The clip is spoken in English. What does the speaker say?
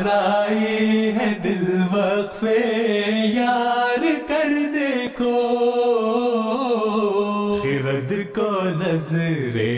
आराए है दिल वक्फे यार कर देखो खिरद को नजरे